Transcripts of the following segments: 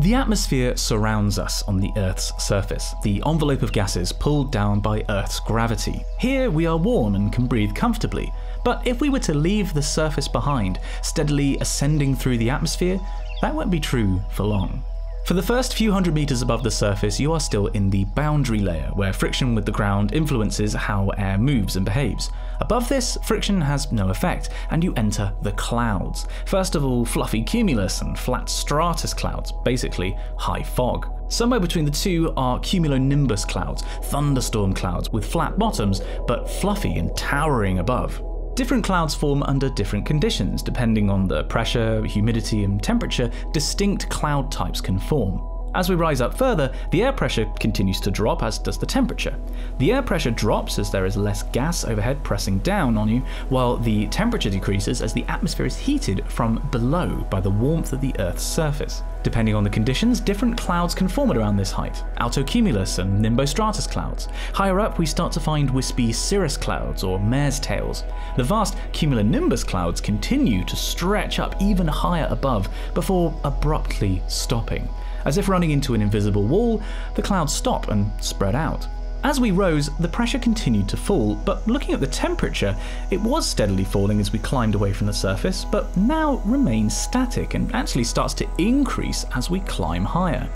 The atmosphere surrounds us on the Earth's surface, the envelope of gases pulled down by Earth's gravity. Here we are warm and can breathe comfortably, but if we were to leave the surface behind, steadily ascending through the atmosphere, that won't be true for long. For the first few hundred meters above the surface, you are still in the boundary layer, where friction with the ground influences how air moves and behaves. Above this, friction has no effect, and you enter the clouds. First of all, fluffy cumulus and flat stratus clouds, basically high fog. Somewhere between the two are cumulonimbus clouds, thunderstorm clouds with flat bottoms, but fluffy and towering above. Different clouds form under different conditions. Depending on the pressure, humidity, and temperature, distinct cloud types can form. As we rise up further, the air pressure continues to drop, as does the temperature. The air pressure drops as there is less gas overhead pressing down on you, while the temperature decreases as the atmosphere is heated from below by the warmth of the Earth's surface. Depending on the conditions, different clouds can form at around this height altocumulus and nimbostratus clouds. Higher up, we start to find wispy cirrus clouds or mare's tails. The vast cumulonimbus clouds continue to stretch up even higher above before abruptly stopping. As if running into an invisible wall, the clouds stop and spread out. As we rose, the pressure continued to fall, but looking at the temperature, it was steadily falling as we climbed away from the surface, but now remains static and actually starts to increase as we climb higher.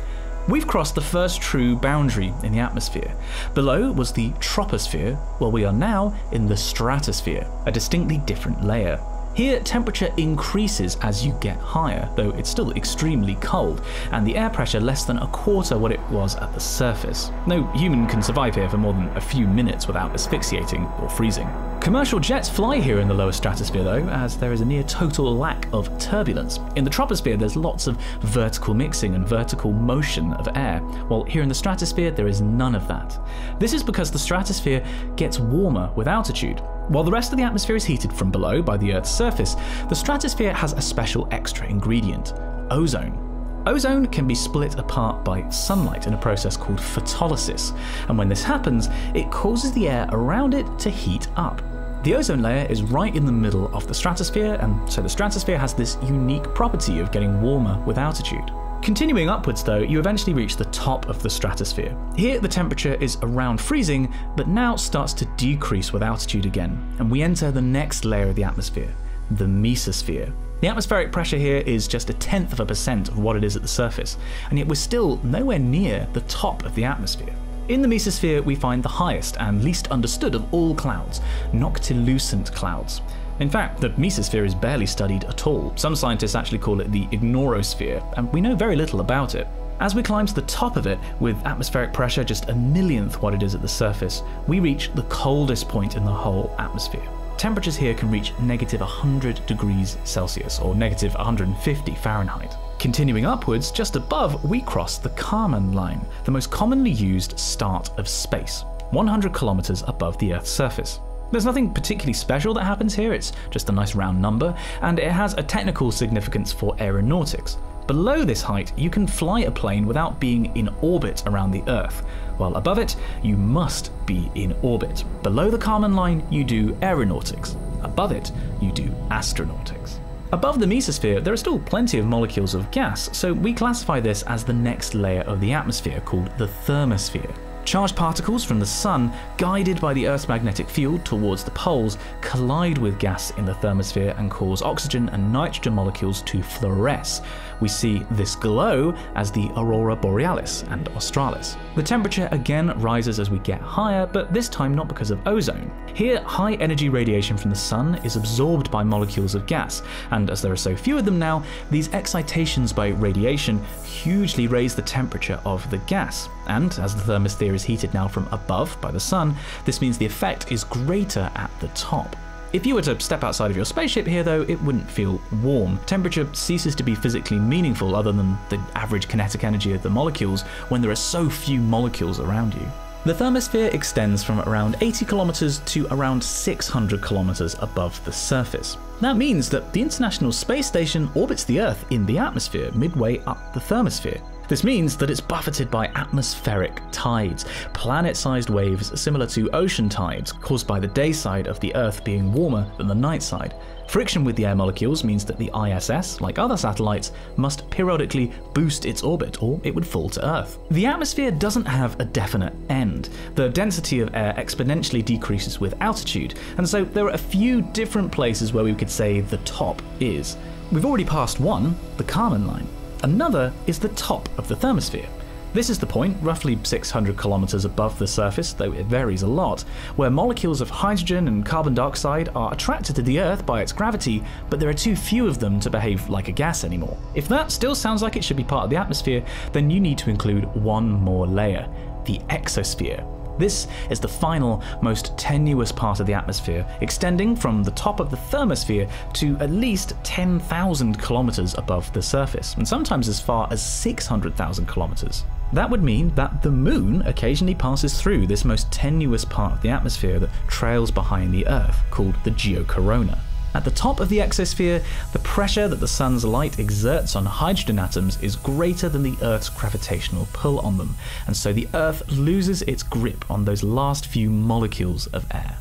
We've crossed the first true boundary in the atmosphere. Below was the troposphere, while we are now in the stratosphere, a distinctly different layer. Here, temperature increases as you get higher, though it's still extremely cold, and the air pressure less than a quarter what it was at the surface. No human can survive here for more than a few minutes without asphyxiating or freezing. Commercial jets fly here in the lower stratosphere though, as there is a near total lack of turbulence. In the troposphere there's lots of vertical mixing and vertical motion of air, while here in the stratosphere there is none of that. This is because the stratosphere gets warmer with altitude, while the rest of the atmosphere is heated from below by the Earth's surface, the stratosphere has a special extra ingredient ozone. Ozone can be split apart by sunlight in a process called photolysis, and when this happens, it causes the air around it to heat up. The ozone layer is right in the middle of the stratosphere, and so the stratosphere has this unique property of getting warmer with altitude. Continuing upwards though, you eventually reach the top of the stratosphere. Here the temperature is around freezing, but now starts to decrease with altitude again, and we enter the next layer of the atmosphere, the mesosphere. The atmospheric pressure here is just a tenth of a percent of what it is at the surface, and yet we're still nowhere near the top of the atmosphere. In the mesosphere, we find the highest and least understood of all clouds, noctilucent clouds. In fact, the mesosphere is barely studied at all. Some scientists actually call it the ignorosphere, and we know very little about it. As we climb to the top of it, with atmospheric pressure just a millionth what it is at the surface, we reach the coldest point in the whole atmosphere. Temperatures here can reach negative 100 degrees Celsius or negative 150 Fahrenheit. Continuing upwards, just above, we cross the Kármán line, the most commonly used start of space, 100 kilometers above the Earth's surface. There's nothing particularly special that happens here, it's just a nice round number, and it has a technical significance for aeronautics. Below this height, you can fly a plane without being in orbit around the Earth, while above it, you must be in orbit. Below the Kármán line, you do aeronautics. Above it, you do astronautics. Above the mesosphere, there are still plenty of molecules of gas, so we classify this as the next layer of the atmosphere called the thermosphere. Charged particles from the Sun, guided by the Earth's magnetic field towards the poles, collide with gas in the thermosphere and cause oxygen and nitrogen molecules to fluoresce. We see this glow as the aurora borealis and australis. The temperature again rises as we get higher, but this time not because of ozone. Here, high energy radiation from the sun is absorbed by molecules of gas, and as there are so few of them now, these excitations by radiation hugely raise the temperature of the gas. And as the thermosphere is heated now from above by the sun, this means the effect is greater at the top. If you were to step outside of your spaceship here, though, it wouldn't feel warm. Temperature ceases to be physically meaningful other than the average kinetic energy of the molecules when there are so few molecules around you. The thermosphere extends from around 80 kilometers to around 600 kilometers above the surface. That means that the International Space Station orbits the Earth in the atmosphere midway up the thermosphere. This means that it's buffeted by atmospheric tides, planet sized waves similar to ocean tides caused by the day side of the Earth being warmer than the night side. Friction with the air molecules means that the ISS, like other satellites, must periodically boost its orbit or it would fall to Earth. The atmosphere doesn't have a definite end. The density of air exponentially decreases with altitude, and so there are a few different places where we could say the top is. We've already passed one, the Kármán line. Another is the top of the thermosphere. This is the point, roughly 600 kilometers above the surface, though it varies a lot, where molecules of hydrogen and carbon dioxide are attracted to the Earth by its gravity, but there are too few of them to behave like a gas anymore. If that still sounds like it should be part of the atmosphere, then you need to include one more layer the exosphere. This is the final, most tenuous part of the atmosphere, extending from the top of the thermosphere to at least 10,000 kilometers above the surface, and sometimes as far as 600,000 kilometers. That would mean that the moon occasionally passes through this most tenuous part of the atmosphere that trails behind the Earth, called the geocorona. At the top of the exosphere, the pressure that the sun's light exerts on hydrogen atoms is greater than the Earth's gravitational pull on them, and so the Earth loses its grip on those last few molecules of air.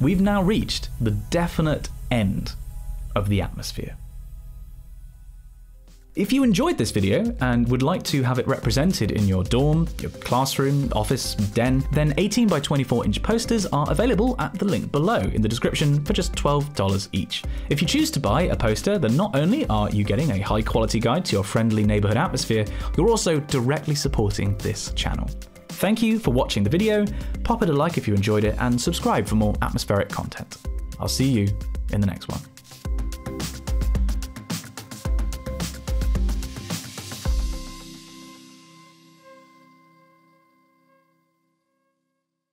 We've now reached the definite end of the atmosphere. If you enjoyed this video and would like to have it represented in your dorm, your classroom, office, den, then 18 by 24 inch posters are available at the link below in the description for just $12 each. If you choose to buy a poster, then not only are you getting a high quality guide to your friendly neighborhood atmosphere, you're also directly supporting this channel. Thank you for watching the video, pop it a like if you enjoyed it, and subscribe for more atmospheric content. I'll see you in the next one.